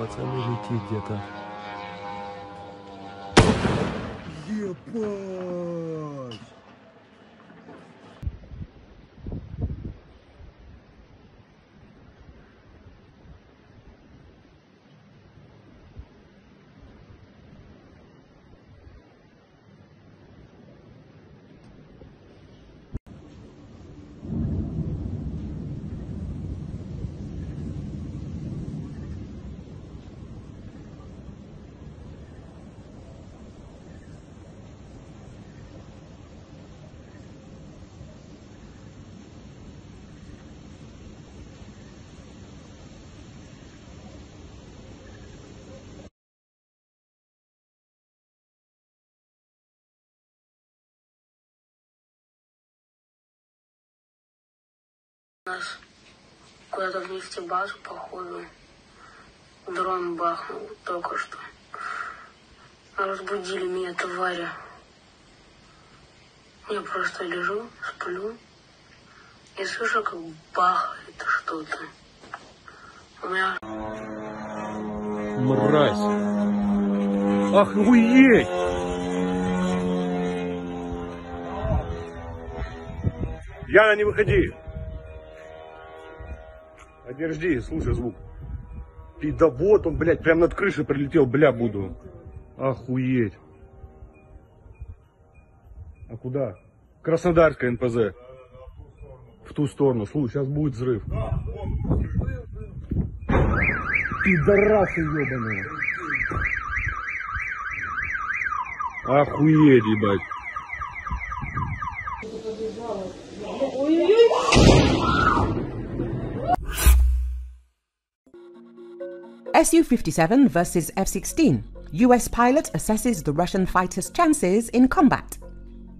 пацаны летит где-то. Ебать! Нас куда-то в нефтебазу, походу. Дрон бахнул только что. Разбудили меня твари. Я просто лежу, сплю и слышу, как бахает что-то. У меня Мразь! Охуеть! Яна, не выходи! Подожди, слушай звук. Пидовод, он, блядь, прям над крышей прилетел, бля, буду. Охуеть. А куда? Краснодарская НПЗ. В ту сторону. Слушай, сейчас будет взрыв. Пидорасы ебаные. Охуеть, ебать. Su 57 versus F 16. US pilot assesses the Russian fighter's chances in combat.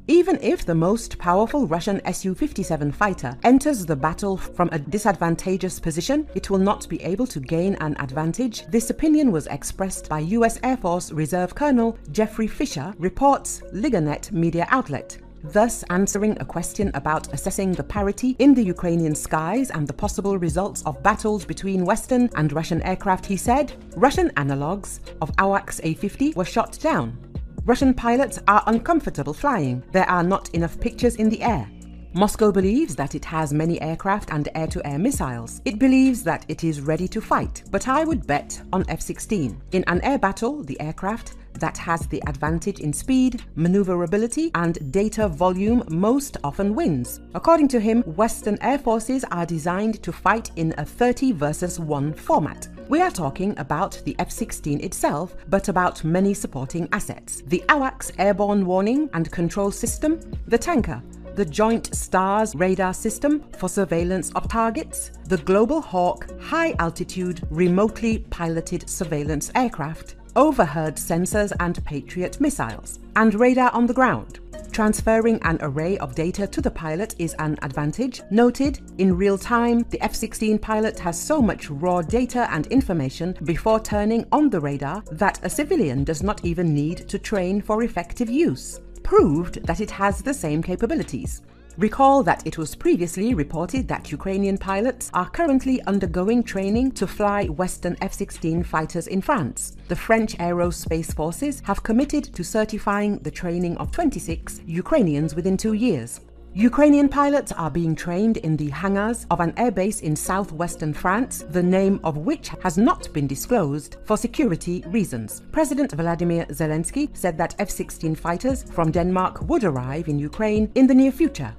Even if the most powerful Russian Su 57 fighter enters the battle from a disadvantageous position, it will not be able to gain an advantage. This opinion was expressed by US Air Force Reserve Colonel Jeffrey Fisher, reports Liganet media outlet. Thus, answering a question about assessing the parity in the Ukrainian skies and the possible results of battles between Western and Russian aircraft, he said Russian analogues of AWACS A 50 were shot down. Russian pilots are uncomfortable flying. There are not enough pictures in the air. Moscow believes that it has many aircraft and air to air missiles. It believes that it is ready to fight, but I would bet on F 16. In an air battle, the aircraft that has the advantage in speed, maneuverability, and data volume most often wins. According to him, Western air forces are designed to fight in a 30 versus 1 format. We are talking about the F 16 itself, but about many supporting assets the AWACS airborne warning and control system, the tanker, the Joint STARS radar system for surveillance of targets, the Global Hawk high altitude remotely piloted surveillance aircraft, overheard sensors and Patriot missiles, and radar on the ground. Transferring an array of data to the pilot is an advantage. Noted, in real time, the F 16 pilot has so much raw data and information before turning on the radar that a civilian does not even need to train for effective use. Proved that it has the same capabilities. Recall that it was previously reported that Ukrainian pilots are currently undergoing training to fly Western F 16 fighters in France. The French Aerospace Forces have committed to certifying the training of 26 Ukrainians within two years. Ukrainian pilots are being trained in the hangars of an airbase in southwestern France, the name of which has not been disclosed for security reasons. President Vladimir Zelensky said that F 16 fighters from Denmark would arrive in Ukraine in the near future.